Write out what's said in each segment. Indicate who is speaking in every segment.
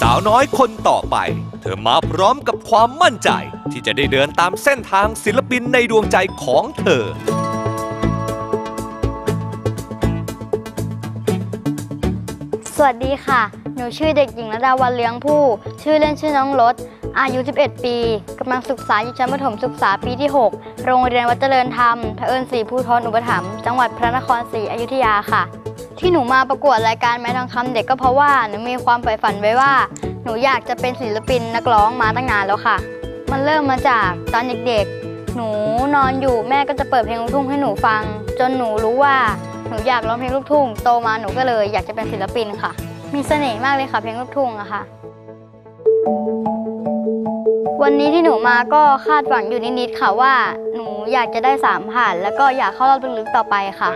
Speaker 1: สาวน้อยคนต่อไป เธอมาพร้อมกับความมั่นใจ ที่จะได้เดินตามเส้นทางศิลปินในดวงใจของเธอ
Speaker 2: สวัสดีค่ะ หนูชื่อเด็กหญิงระดาวันเลี้ยงผู้ ชื่อเล่นชื่อน้องรถ อายุ 11 ปีกำลังศึกษาอยู่ชั้นประถมศึกษาปีที่ 6 โรงเรียนวัดเจริญธรรมพระเอิญศรีภูทรอุปถัมภ์จังหวัดพระนครศรีอยุธยาค่ะ ที่หนูมาประกวดรายการแม่ทองคำเด็กก็เพราะว่าหนูมีความใฝ่ฝันไว้ว่า หนูอยากจะเป็นศิลปินนักร้องมาตั้งนานแล้วค่ะ มันเริ่มมาจากตอนเด็กๆ หนูนอนอยู่แม่ก็จะเปิดเพลงลูกทุ่งให้หนูฟัง จนหนูรู้ว่าหนูอยากร้องเพลงลูกทุ่งโตมาหนูก็เลยอยากจะเป็นศิลปินค่ะ มีเสน่ห์มากเลยค่ะเพลงลูกทุ่งอะค่ะ วันนี้ที่หนูมาก็คาดหวังอยู่นิดๆค่ะว่า หนูอยากจะได้สามผ่าน แล้วก็อยากเข้ารอบลึกๆต่อไปค่ะ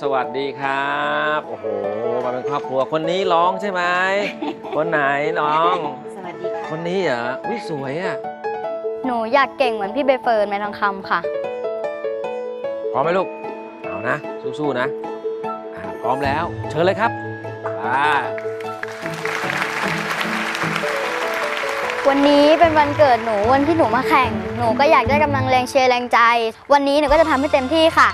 Speaker 3: สวัสดีครับโอ้โหมาเป็นครอบครัวคนนี้ร้องใช่ไหมคนไหนน้อง
Speaker 4: สวัสดีค่ะ
Speaker 3: คนนี้เหรอวิสวยอะ
Speaker 2: หนูอยากเก่งเหมือนพี่ใบเฟิร์นแม่ทองคำค่ะ
Speaker 3: พร้อมไหมลูกเอานะสู้ๆนะอ่าพร้อมแล้ว เชิญเลยครับอ่า
Speaker 2: วันนี้เป็นวันเกิดหนูวันที่หนูมาแข่ง หนูก็อยากได้กำลังแรงเชียร์แรงใจ วันนี้หนูก็จะทำให้เต็มที่ค่ะ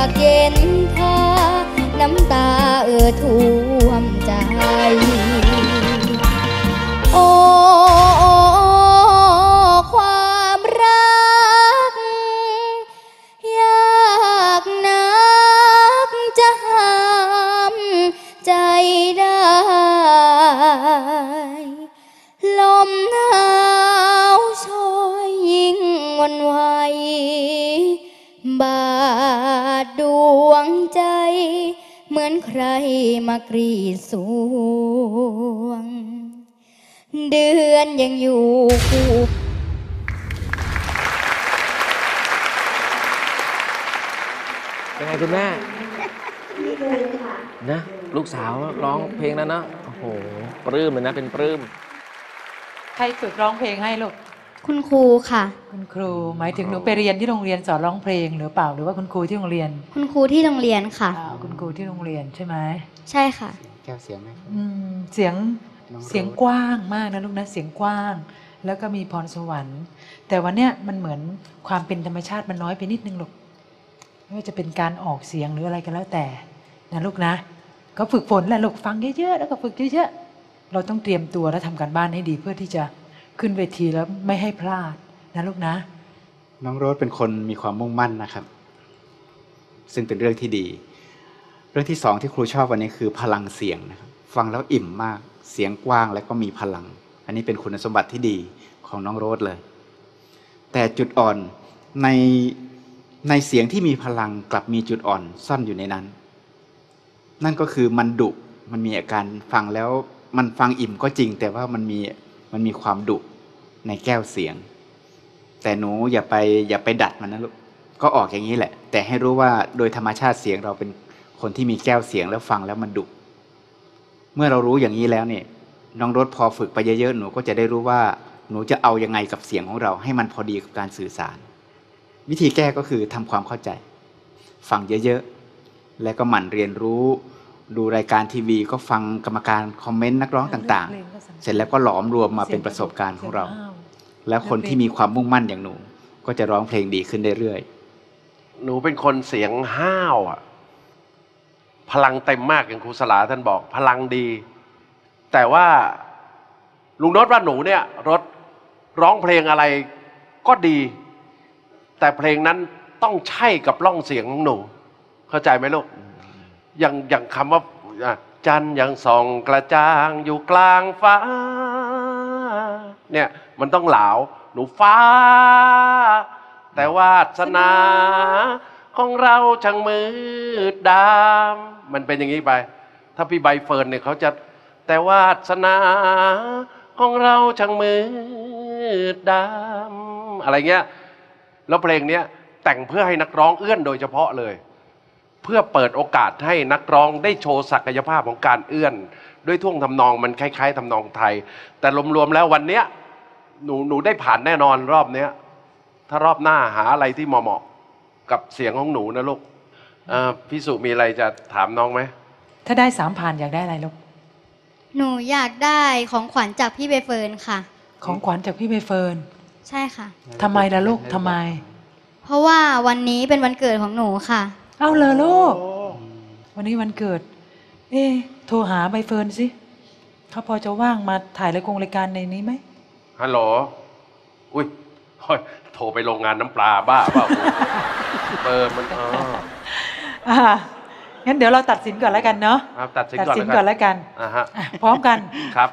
Speaker 2: อกเย็นพาน้ำตาเอ่อท่วมใจ โอ้ากรีดสวง เดือนยังอยู่คู่
Speaker 3: เป็นไงคุณแม่ นะ ลูกสาวร้องเพลงนั้นเนอะโอ้โห ปลื้มเลยนะ เป็นปลื้ม
Speaker 4: ใครฝึกร้องเพลงให้ลูก
Speaker 2: คุณครูค่ะ
Speaker 4: คุณครูหมายถึงหนูไปเรียนที่โรงเรียนสอนร้องเพลงหรือเปล่าหรือว่าคุณครูที่โรงเรียน
Speaker 2: คุณครูที่โรงเรียนค่ะ
Speaker 4: อ่าคุณครูที่โรงเรียนใช่ไหม
Speaker 2: ใช่ค่ะ
Speaker 5: แก้วเสียงไหม
Speaker 4: อืมเสียง
Speaker 5: น้องโรส
Speaker 4: เสียงกว้างมากนะลูกนะเสียงกว้าง แล้วก็มีพรสวรรค์ แต่วันเนี้ยมันเหมือนความเป็นธรรมชาติมันน้อยไปนิดนึงลูกไม่ว่าจะเป็นการออกเสียงหรืออะไรก็แล้วแต่นะลูกนะ ก็ฝึกฝนแหละลูกฟังเยอะๆแล้วก็ฝึกเยอะๆเราต้องเตรียมตัวและทำการบ้านให้ดีเพื่อที่จะ ขึ้นเวทีแล้วไม่ให้พลาดนะลูกนะ
Speaker 5: น้องโรสเป็นคนมีความมุ่งมั่นนะครับ ซึ่งเป็นเรื่องที่ดี เรื่องที่สองที่ครูชอบวันนี้คือพลังเสียงนะครับ ฟังแล้วอิ่มมาก เสียงกว้างและก็มีพลัง อันนี้เป็นคุณสมบัติที่ดีของน้องโรสเลย แต่จุดอ่อนในในเสียงที่มีพลังกลับมีจุดอ่อนซ่อนอยู่ในนั้น นั่นก็คือมันดุมันมีอาการฟังแล้วมันฟังอิ่มก็จริง แต่ว่ามันมี มันมีความดุในแก้วเสียง แต่หนูอย่าไปอย่าไปดัดมันนะลูกก็ออกอย่างนี้แหละ แต่ให้รู้ว่าโดยธรรมชาติเสียงเราเป็นคนที่มีแก้วเสียงแล้วฟังแล้วมันดุเมื่อเรารู้อย่างนี้แล้วเนี่ยน้องรถพอฝึกไปเยอะๆหนูก็จะได้รู้ว่าหนูจะเอายังไงกับเสียงของเรา ให้มันพอดีกับการสื่อสาร วิธีแก้ก็คือทำความเข้าใจ ฟังเยอะๆ แล้วก็หมั่นเรียนรู้ ดูรายการทีวีก็ฟังกรรมการคอมเมนต์นักร้องต่างๆ เสร็จแล้วก็หลอมรวมมาเป็นประสบการณ์ของเรา แล้วคนที่มีความมุ่งมั่นอย่างหนู ก็จะร้องเพลงดีขึ้นเรื่อยๆ
Speaker 6: หนูเป็นคนเสียงห้าวอะ พลังเต็มมากอย่างครูสลาท่านบอก พลังดี แต่ว่าลุงโนตว่าหนูเนี่ยรถร้องเพลงอะไรก็ดี แต่เพลงนั้นต้องใช่กับร่องเสียงของหนู เข้าใจไหมลูก อย่างอย่างคำว่าอะจันทร์ยังส่องกระจ่างอยู่กลางฟ้า เนี่ยมันต้องเหลาหนูฟ้า แต่วาสนา ของเราช่างมืดดำมันเป็นอย่างนี้ไป ถ้าพี่ใบเฟิร์นเนี่ยเขาจะแต่วาสนา ของเราช่างมืดดำอะไรเงี้ย แล้วเพลงเนี้ยแต่งเพื่อให้นักร้องเอื้อนโดยเฉพาะเลย เพื่อเปิดโอกาสให้นักร้องได้โชว์ศักยภาพของการเอื้อน ด้วยท่วงทำนองมันคล้าย ๆทำนองไทย แต่รวมๆแล้ววันเนี้ยหนูหนูได้ผ่านแน่นอนรอบเนี้ย ถ้ารอบหน้าหาอะไรที่เหมาะๆกับเสียงของหนูนะลูกเอ่อพี่สุมีอะไรจะถามน้องไหม
Speaker 4: ถ้าได้สามผ่านอยากได้อะไรลูก
Speaker 2: หนูอยากได้ของขวัญจากพี่ใบเฟิร์นค่ะ
Speaker 4: ของขวัญจากพี่ใบเฟิร์น
Speaker 2: ใช่ค่ะ
Speaker 4: ทำไมล่ะลูกทำไม
Speaker 2: เพราะว่าวันนี้เป็นวันเกิดของหนูค่ะ
Speaker 4: เอาเลยลูก วันนี้วันเกิด เอ๊ะโทรหาใบเฟิร์นสิเขาพอจะว่างมาถ่ายรายกงรายการในนี้ไหม
Speaker 6: ฮัลโหล อุ้ยเฮ้ยโทรไปโรงงานน้ำปลาบ้าเปล่าเบอร์มันอ๋อ
Speaker 4: อ่างั้นเดี๋ยวเราตัดสินก่อนแล้วกันเนาะ
Speaker 6: ครับตัดสิน
Speaker 4: ตัด
Speaker 6: ก่อน
Speaker 4: สิน
Speaker 6: แล้ว
Speaker 4: ก่อน
Speaker 6: กัน
Speaker 4: แล้วกัน
Speaker 6: อ่าฮะ
Speaker 4: อะพร้อมกัน
Speaker 6: ครับ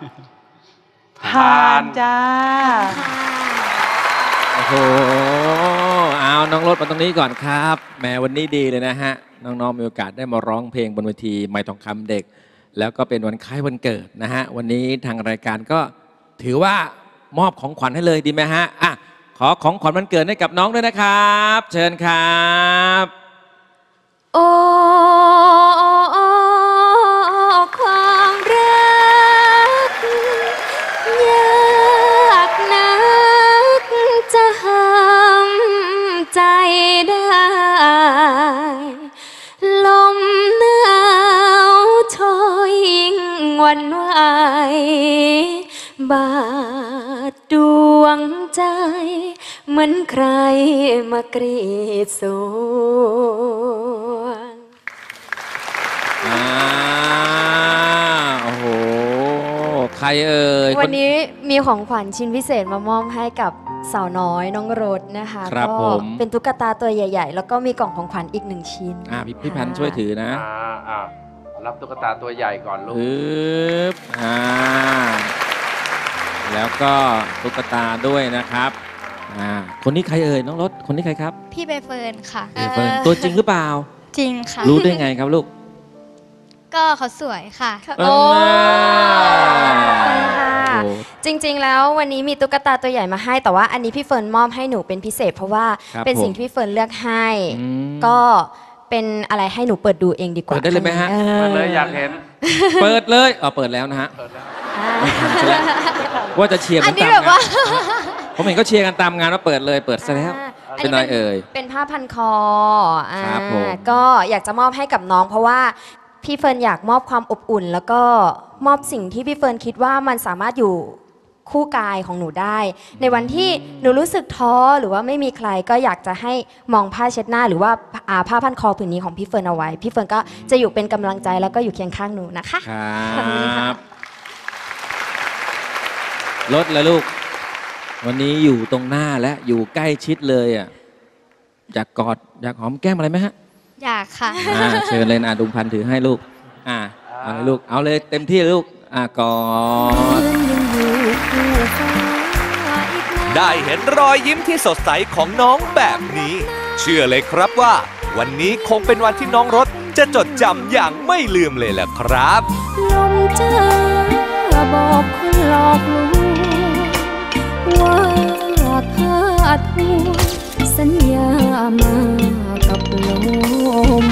Speaker 4: ผ่านจ้า
Speaker 3: โอ้โหเอาน้องรถมาตรงนี้ก่อนครับแหมวันนี้ดีเลยนะฮะ น้องๆมีโอกาสได้มาร้องเพลงบนเวทีไม่ทองคำเด็ก แล้วก็เป็นวันคล้ายวันเกิดนะฮะ วันนี้ทางรายการก็ถือว่ามอบของขวัญให้เลยดีไหมฮะอะขอของขวัญวันเกิดให้กับน้องด้วยนะครับ เชิญครับ
Speaker 7: โอ้ ได้ ลมหนาวโชยยิ่งหวันไหวบาดดวงใจ เหมือนใครมากรีดสวง
Speaker 3: อ่าโอ้โห ใครเอ่ย
Speaker 7: วัน
Speaker 3: ค
Speaker 7: นี้มีของขวัญชิ้นพิเศษมามอบให้กับ สาวน้อยน้องรสนะคะ
Speaker 3: ครับ
Speaker 7: ก็
Speaker 3: ผม
Speaker 7: เป็นตุ๊กตาตัวใหญ่ ๆ แล้วก็มีกล่องของขวัญอีกหนึ่งชิ้น
Speaker 3: อ่าพี่พี่พันธุ์ช่วยถือนะ
Speaker 6: อ่าอ่ารับตุ๊กตาตัวใหญ่ก่อนลูก
Speaker 3: ปึ๊บอ่าแล้วก็ตุ๊กตาด้วยนะครับอ่าคนนี้ใครเอ่ยน้องรสคนนี้ใครครับ
Speaker 2: พี่ใบเฟิร์นค่ะ
Speaker 3: เอเฟิร์นตัวจริงหรือเปล่า
Speaker 2: จริงค่ะ
Speaker 3: รู้ได้ไงครับลูก
Speaker 2: ก็เขาสวยค่ะ
Speaker 7: โอ้
Speaker 3: อ่า
Speaker 7: ค่ะ
Speaker 3: โอ้
Speaker 7: จ ริง ๆ แล้ววันนี้มีตุ๊กตาตัวใหญ่มาให้ แต่ว่าอันนี้พี่เฟิร์นมอบให้หนูเป็นพิเศษ เพราะว่า
Speaker 3: ครับ
Speaker 7: เป็นสิ่ง
Speaker 3: ผม
Speaker 7: ที่พี่เฟิร์นเลือกให้
Speaker 3: อืม
Speaker 7: ก็เป็นอะไรให้หนูเปิดดูเองดีกว่า
Speaker 3: เปิดได้เลยไหมฮะ
Speaker 7: ออ
Speaker 6: มาเลยอยากเห็น
Speaker 3: เปิดเลยอ๋อเปิดแล้วนะฮะ
Speaker 7: อ่า
Speaker 3: ว่าจะเชียร์กันอัน
Speaker 7: นี้
Speaker 3: ตาม
Speaker 7: แบบว่า
Speaker 3: งานผมเห็นเขาเชียร์กันตามงานว่าเปิดเลยเปิดซะแล้ว
Speaker 7: อ่า
Speaker 3: เป็นอะไรเอ่ย
Speaker 7: เป็นผ้าพันคออ่า
Speaker 3: ครับผม
Speaker 7: ก็อยากจะมอบให้กับน้องเพราะว่าพี่เฟิร์นอยากมอบความอบอุ่น แล้วก็มอบสิ่งที่พี่เฟิร์นคิดว่ามันสามารถอยู่ คู่กายของหนูได้ ในวันที่หนูรู้สึกท้อหรือว่าไม่มีใครก็อยากจะให้มองผ้าเช็ดหน้า หรือว่าอ่าผ้าพันคอผืนนี้ของพี่เฟิร์นเอาไว้ พี่เฟิร์นก็จะอยู่เป็นกำลังใจแล้วก็อยู่เคียงข้างหนูนะคะ
Speaker 3: ครับ
Speaker 7: ขอบคุณค่ะ
Speaker 3: รสแล้วลูก วันนี้อยู่ตรงหน้าและอยู่ใกล้ชิดเลยอะอยากกอดอยากหอมแก้มอะไรไหมฮะ
Speaker 2: อยากค่ะ
Speaker 3: อ่า เชิญเลยนะดุงพันธุ์ถือให้ลูก อ่าเอาเลยลูกเอาเลยเต็มที่เลยลูกอ่ากอด
Speaker 1: ได้เห็นรอยยิ้มที่สดใสของน้องแบบนี้ เชื่อเลยครับว่า วันนี้คงเป็นวันที่น้องรถจะจดจำอย่างไม่ลืมเลยแหละครับ
Speaker 7: ลมเจอบอกคนหลอกลวงว่าเธอทูสัญญามากับลม